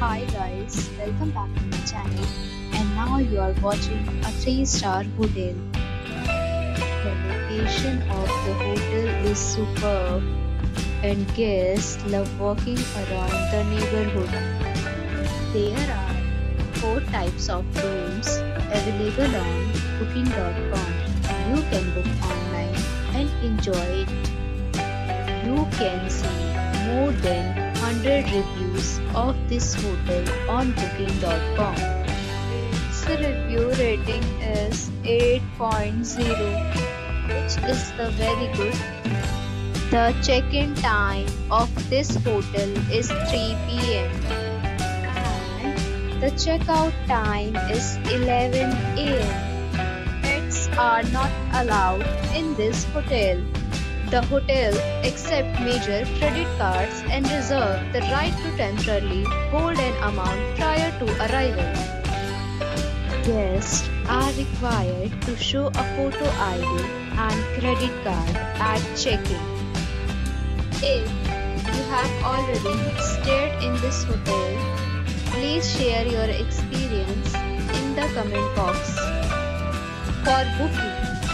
Hi guys, welcome back to my channel and now you are watching a 3-star hotel. The location of the hotel is superb and guests love walking around the neighborhood. There are 4 types of rooms available on booking.com. You can book online and enjoy it. You can see more than 100 reviews of this hotel on booking.com. Its review rating is 8.0 which is the very good. The check-in time of this hotel is 3 pm and the checkout time is 11 am. Pets are not allowed in this hotel. The hotel accepts major credit cards and reserve the right to temporarily hold an amount prior to arrival. Guests are required to show a photo ID and credit card at check-in. If you have already stayed in this hotel, please share your experience in the comment box. For booking